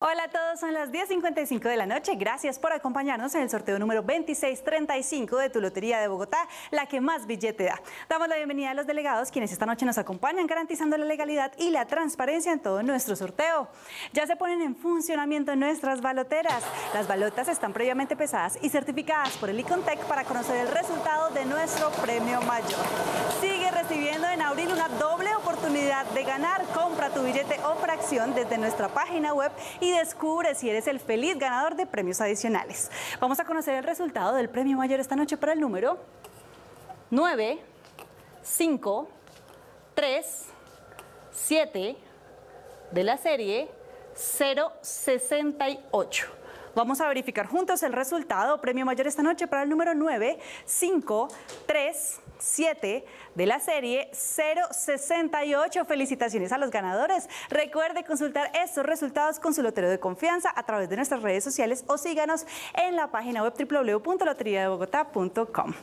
Hola a todos, son las 10.55 de la noche. Gracias por acompañarnos en el sorteo número 2635 de tu Lotería de Bogotá, la que más billete da. Damos la bienvenida a los delegados quienes esta noche nos acompañan garantizando la legalidad y la transparencia en todo nuestro sorteo. Ya se ponen en funcionamiento nuestras baloteras. Las balotas están previamente pesadas y certificadas por el Icontec para conocer el resultado de nuestro premio mayor. Sigue recibiendo en abril una doble de ganar. Compra tu billete o fracción desde nuestra página web y descubre si eres el feliz ganador de premios adicionales. Vamos a conocer el resultado del premio mayor esta noche para el número 9, 5, 3, 7 de la serie 068. Vamos a verificar juntos el resultado. Premio mayor esta noche para el número 9, 5, 3, 7 de la serie 068. Felicitaciones a los ganadores. Recuerde consultar estos resultados con su lotero de confianza a través de nuestras redes sociales o síganos en la página web www.loteriadebogotá.com.